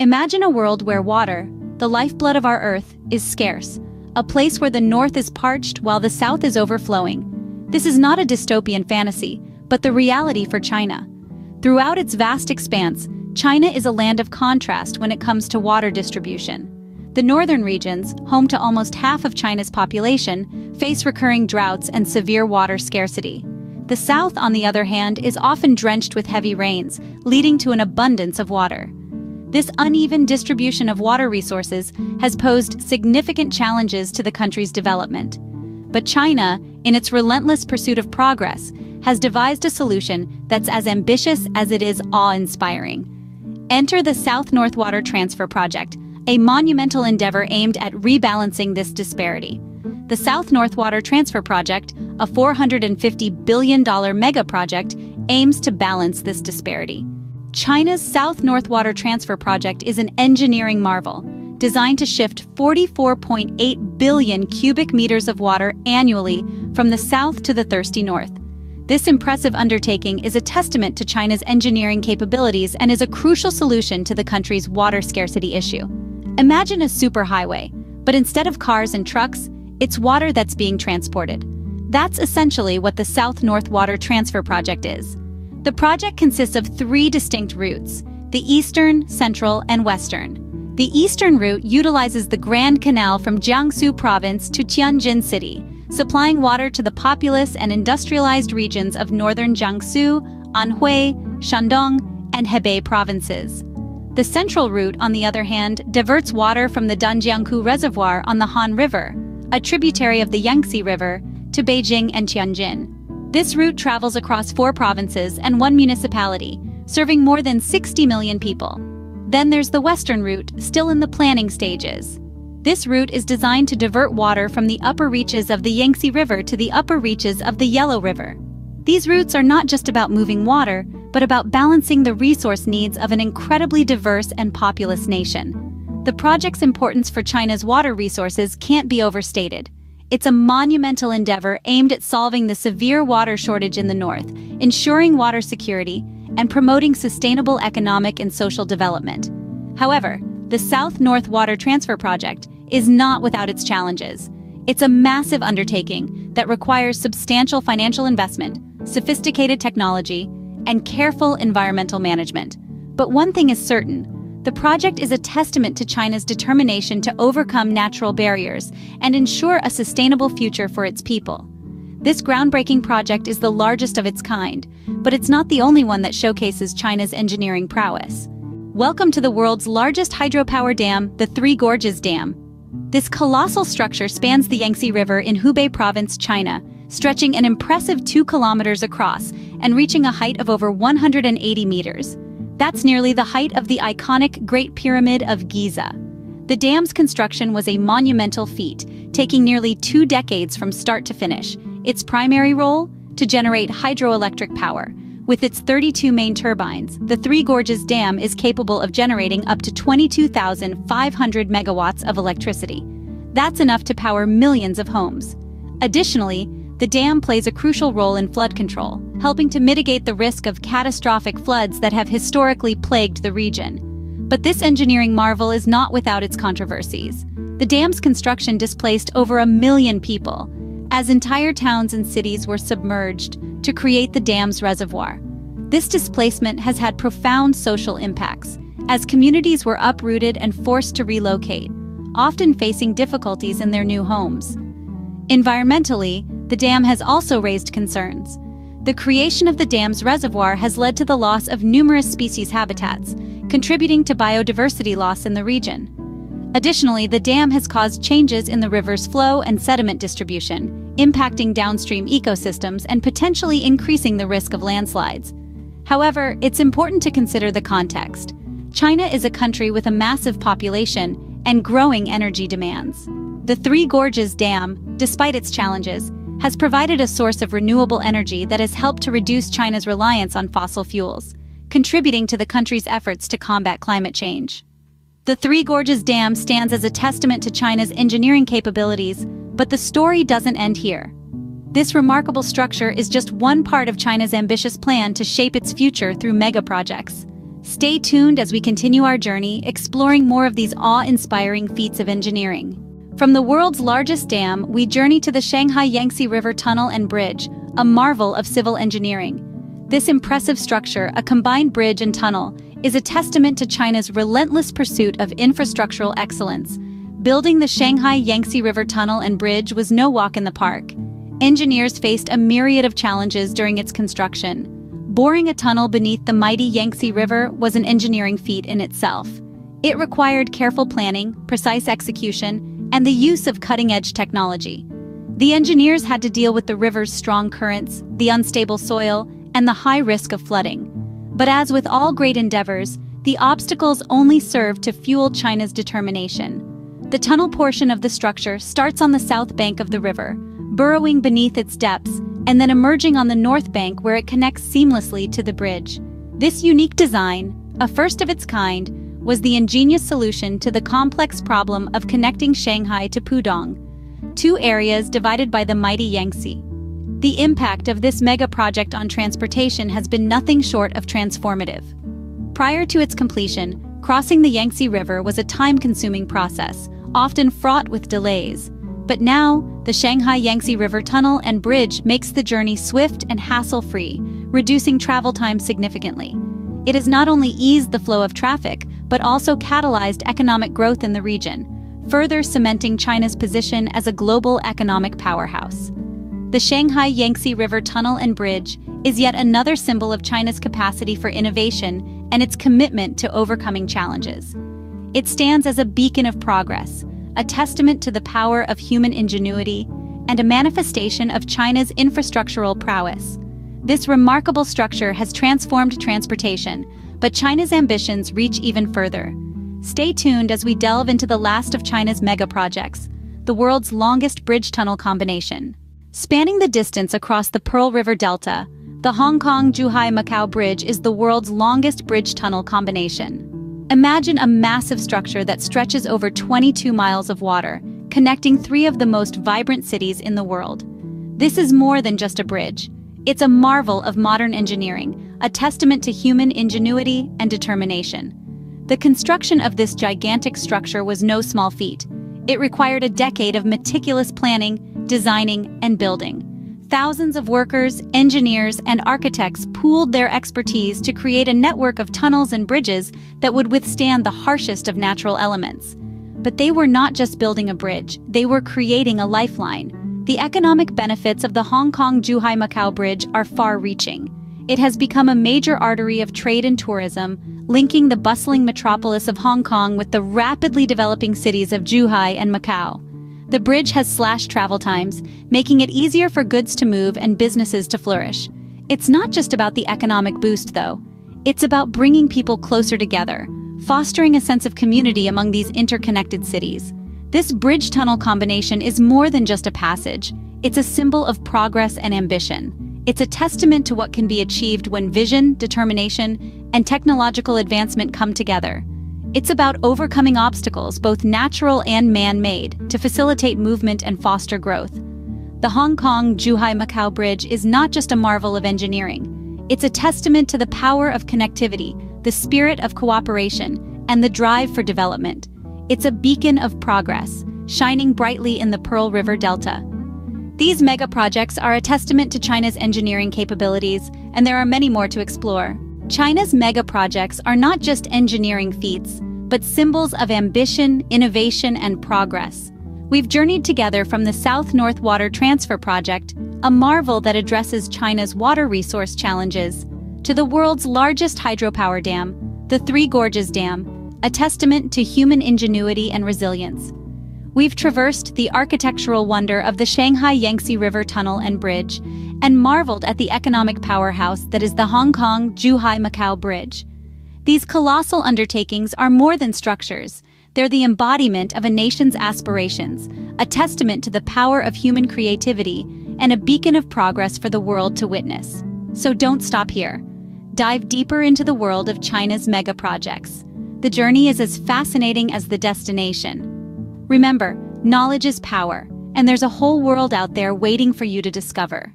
Imagine a world where water, the lifeblood of our Earth, is scarce, a place where the north is parched while the south is overflowing. This is not a dystopian fantasy, but the reality for China. Throughout its vast expanse, China is a land of contrast when it comes to water distribution. The northern regions, home to almost half of China's population, face recurring droughts and severe water scarcity. The south, on the other hand, is often drenched with heavy rains, leading to an abundance of water. This uneven distribution of water resources has posed significant challenges to the country's development. But China, in its relentless pursuit of progress, has devised a solution that's as ambitious as it is awe-inspiring. Enter the South North Water Transfer Project, a monumental endeavor aimed at rebalancing this disparity. The South North Water Transfer Project, a $450 billion mega project, aims to balance this disparity. China's South North Water Transfer Project is an engineering marvel, designed to shift 44.8 billion cubic meters of water annually from the south to the thirsty north. This impressive undertaking is a testament to China's engineering capabilities and is a crucial solution to the country's water scarcity issue. Imagine a superhighway, but instead of cars and trucks, it's water that's being transported. That's essentially what the South-North Water Transfer Project is. The project consists of three distinct routes, the Eastern, Central, and Western. The Eastern route utilizes the Grand Canal from Jiangsu Province to Tianjin City, supplying water to the populous and industrialized regions of northern Jiangsu, Anhui, Shandong, and Hebei provinces. The central route, on the other hand, diverts water from the Danjiangkou Reservoir on the Han River, a tributary of the Yangtze River, to Beijing and Tianjin. This route travels across four provinces and one municipality, serving more than 60 million people. Then there's the western route, still in the planning stages. This route is designed to divert water from the upper reaches of the Yangtze River to the upper reaches of the Yellow River. These routes are not just about moving water, but about balancing the resource needs of an incredibly diverse and populous nation. The project's importance for China's water resources can't be overstated. It's a monumental endeavor aimed at solving the severe water shortage in the north, ensuring water security, and promoting sustainable economic and social development. However, the South-North Water Transfer Project is not without its challenges. It's a massive undertaking that requires substantial financial investment, sophisticated technology, and careful environmental management. But one thing is certain, the project is a testament to China's determination to overcome natural barriers and ensure a sustainable future for its people. This groundbreaking project is the largest of its kind, but it's not the only one that showcases China's engineering prowess. Welcome to the world's largest hydropower dam, the Three Gorges Dam. This colossal structure spans the Yangtze River in Hubei Province, China, stretching an impressive two kilometers across and reaching a height of over 180 meters. That's nearly the height of the iconic Great Pyramid of Giza. The dam's construction was a monumental feat, taking nearly two decades from start to finish. Its primary role? To generate hydroelectric power. With its 32 main turbines, the Three Gorges Dam is capable of generating up to 22,500 megawatts of electricity. That's enough to power millions of homes. Additionally, the dam plays a crucial role in flood control, helping to mitigate the risk of catastrophic floods that have historically plagued the region. But this engineering marvel is not without its controversies. The dam's construction displaced over a million people, as entire towns and cities were submerged to create the dam's reservoir. This displacement has had profound social impacts, as communities were uprooted and forced to relocate, often facing difficulties in their new homes. Environmentally, the dam has also raised concerns. The creation of the dam's reservoir has led to the loss of numerous species habitats, contributing to biodiversity loss in the region. Additionally, the dam has caused changes in the river's flow and sediment distribution, impacting downstream ecosystems and potentially increasing the risk of landslides. However, it's important to consider the context. China is a country with a massive population and growing energy demands. The Three Gorges Dam, despite its challenges, has provided a source of renewable energy that has helped to reduce China's reliance on fossil fuels, contributing to the country's efforts to combat climate change. The Three Gorges Dam stands as a testament to China's engineering capabilities, but the story doesn't end here. This remarkable structure is just one part of China's ambitious plan to shape its future through mega projects. Stay tuned as we continue our journey exploring more of these awe-inspiring feats of engineering. From the world's largest dam, we journey to the Shanghai Yangtze River Tunnel and Bridge, a marvel of civil engineering. This impressive structure, a combined bridge and tunnel, is a testament to China's relentless pursuit of infrastructural excellence. Building the Shanghai Yangtze River Tunnel and Bridge was no walk in the park. Engineers faced a myriad of challenges during its construction. Boring a tunnel beneath the mighty Yangtze River was an engineering feat in itself. It required careful planning, precise execution, and the use of cutting-edge technology. The engineers had to deal with the river's strong currents, the unstable soil, and the high risk of flooding. But as with all great endeavors, the obstacles only served to fuel China's determination. The tunnel portion of the structure starts on the south bank of the river, burrowing beneath its depths, and then emerging on the north bank where it connects seamlessly to the bridge. This unique design, a first of its kind, was the ingenious solution to the complex problem of connecting Shanghai to Pudong, two areas divided by the mighty Yangtze. The impact of this mega project on transportation has been nothing short of transformative. Prior to its completion, crossing the Yangtze River was a time-consuming process, often fraught with delays. But now, the Shanghai Yangtze River Tunnel and Bridge makes the journey swift and hassle-free, reducing travel time significantly. It has not only eased the flow of traffic, but also catalyzed economic growth in the region, further cementing China's position as a global economic powerhouse. The Shanghai Yangtze River Tunnel and Bridge is yet another symbol of China's capacity for innovation and its commitment to overcoming challenges. It stands as a beacon of progress, a testament to the power of human ingenuity, and a manifestation of China's infrastructural prowess. This remarkable structure has transformed transportation, but China's ambitions reach even further. Stay tuned as we delve into the last of China's mega projects, the world's longest bridge tunnel combination. Spanning the distance across the Pearl River Delta, the Hong Kong-Zhuhai-Macau Bridge is the world's longest bridge tunnel combination. Imagine a massive structure that stretches over 22 miles of water, connecting three of the most vibrant cities in the world. This is more than just a bridge. It's a marvel of modern engineering, a testament to human ingenuity and determination. The construction of this gigantic structure was no small feat. It required a decade of meticulous planning, designing, and building. Thousands of workers, engineers, and architects pooled their expertise to create a network of tunnels and bridges that would withstand the harshest of natural elements. But they were not just building a bridge, they were creating a lifeline. The economic benefits of the Hong Kong-Zhuhai-Macau Bridge are far-reaching. It has become a major artery of trade and tourism, linking the bustling metropolis of Hong Kong with the rapidly developing cities of Zhuhai and Macau. The bridge has slashed travel times, making it easier for goods to move and businesses to flourish. It's not just about the economic boost, though. It's about bringing people closer together, fostering a sense of community among these interconnected cities. This bridge-tunnel combination is more than just a passage. It's a symbol of progress and ambition. It's a testament to what can be achieved when vision, determination, and technological advancement come together. It's about overcoming obstacles, both natural and man-made, to facilitate movement and foster growth. The Hong Kong-Zhuhai-Macau Bridge is not just a marvel of engineering. It's a testament to the power of connectivity, the spirit of cooperation, and the drive for development. It's a beacon of progress, shining brightly in the Pearl River Delta. These mega projects are a testament to China's engineering capabilities, and there are many more to explore. China's mega projects are not just engineering feats, but symbols of ambition, innovation, and progress. We've journeyed together from the South North Water Transfer Project, a marvel that addresses China's water resource challenges, to the world's largest hydropower dam, the Three Gorges Dam, a testament to human ingenuity and resilience. We've traversed the architectural wonder of the Shanghai Yangtze River Tunnel and Bridge and marveled at the economic powerhouse that is the Hong Kong-Zhuhai-Macau Bridge. These colossal undertakings are more than structures. They're the embodiment of a nation's aspirations, a testament to the power of human creativity, and a beacon of progress for the world to witness. So don't stop here. Dive deeper into the world of China's mega projects. The journey is as fascinating as the destination. Remember, knowledge is power, and there's a whole world out there waiting for you to discover.